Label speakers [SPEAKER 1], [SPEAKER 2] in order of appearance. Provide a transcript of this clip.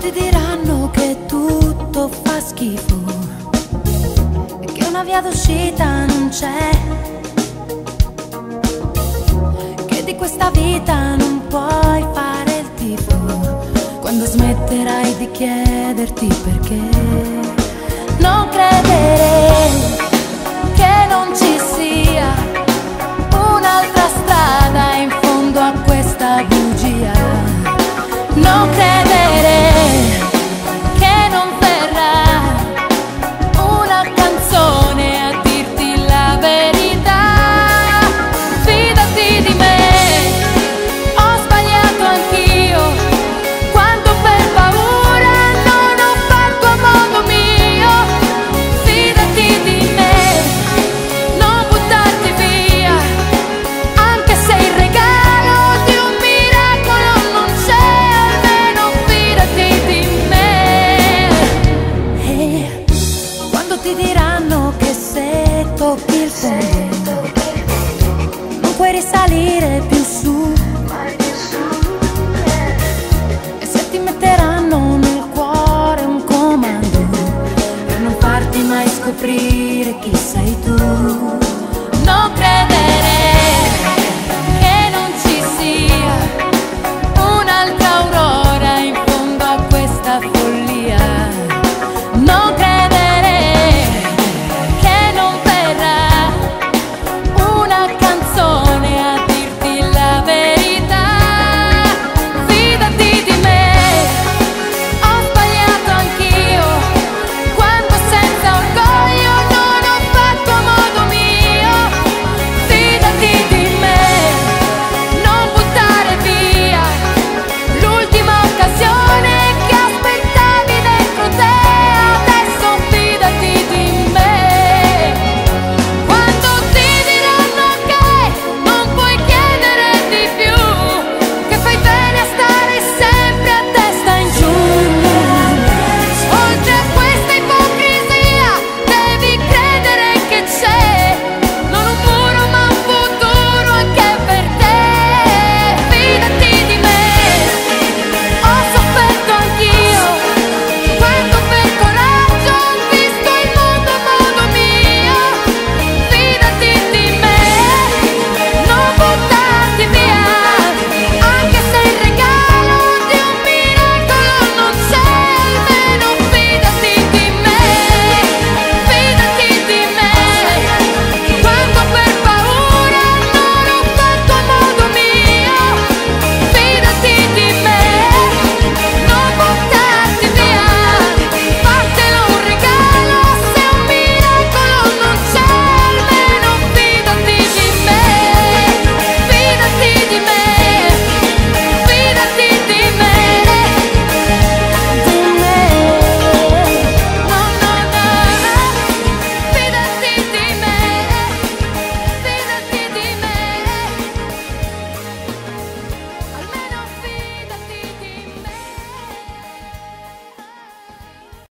[SPEAKER 1] ti diranno che tutto fa schifo e che una via d'uscita non c'è, che di questa vita non puoi fare il tifo quando smetterai di chiederti perché. Non credere che non ci sia tocchi il fondo non puoi risalire più su. E se ti metteranno nel cuore un comando per non farti mai scoprire chi sei tu. Non credere